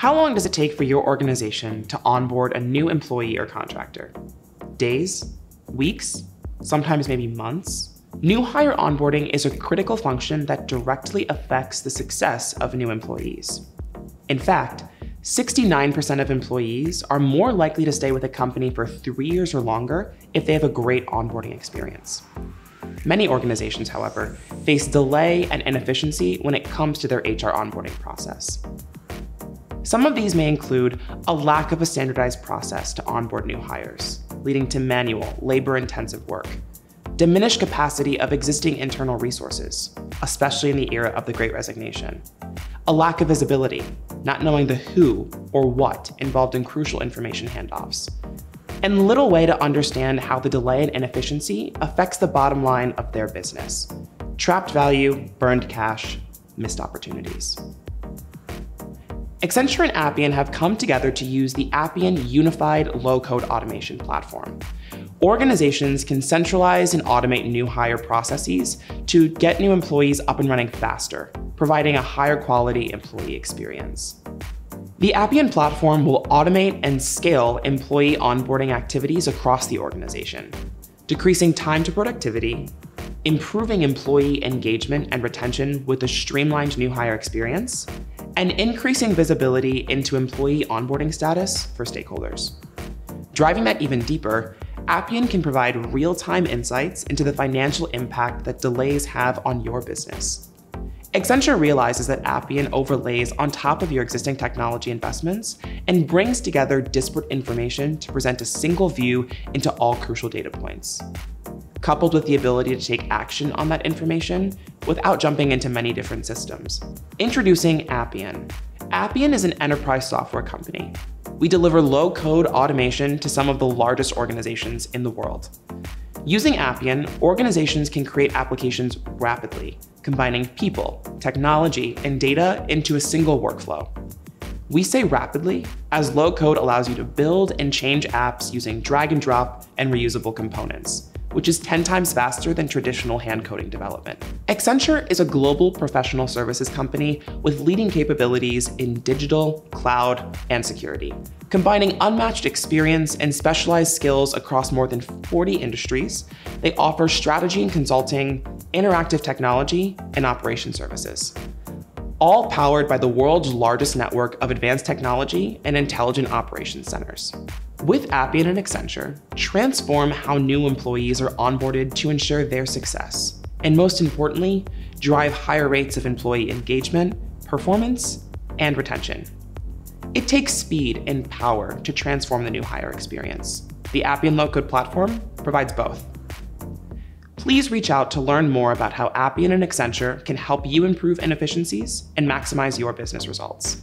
How long does it take for your organization to onboard a new employee or contractor? Days? Weeks? Sometimes maybe months? New hire onboarding is a critical function that directly affects the success of new employees. In fact, 69% of employees are more likely to stay with a company for three years or longer if they have a great onboarding experience. Many organizations, however, face delay and inefficiency when it comes to their HR onboarding process. Some of these may include a lack of a standardized process to onboard new hires, leading to manual, labor intensive work, diminished capacity of existing internal resources, especially in the era of the Great Resignation, a lack of visibility, not knowing the who or what involved in crucial information handoffs, and little way to understand how the delay and inefficiency affects the bottom line of their business. Trapped value, burned cash, missed opportunities. Accenture and Appian have come together to use the Appian Unified Low-Code Automation Platform. Organizations can centralize and automate new hire processes to get new employees up and running faster, providing a higher quality employee experience. The Appian platform will automate and scale employee onboarding activities across the organization, decreasing time to productivity, improving employee engagement and retention with a streamlined new hire experience, and increasing visibility into employee onboarding status for stakeholders. Driving that even deeper, Appian can provide real-time insights into the financial impact that delays have on your business. Accenture realizes that Appian overlays on top of your existing technology investments and brings together disparate information to present a single view into all crucial data points. Coupled with the ability to take action on that information without jumping into many different systems. Introducing Appian. Appian is an enterprise software company. We deliver low-code automation to some of the largest organizations in the world. Using Appian, organizations can create applications rapidly, combining people, technology, and data into a single workflow. We say rapidly, as low code allows you to build and change apps using drag and drop and reusable components which is 10 times faster than traditional hand coding development. Accenture is a global professional services company with leading capabilities in digital, cloud, and security. Combining unmatched experience and specialized skills across more than 40 industries, they offer strategy and consulting, interactive technology, and operation services all powered by the world's largest network of advanced technology and intelligent operations centers. With Appian and Accenture, transform how new employees are onboarded to ensure their success, and most importantly, drive higher rates of employee engagement, performance, and retention. It takes speed and power to transform the new hire experience. The Appian low-code platform provides both. Please reach out to learn more about how Appian and Accenture can help you improve inefficiencies and maximize your business results.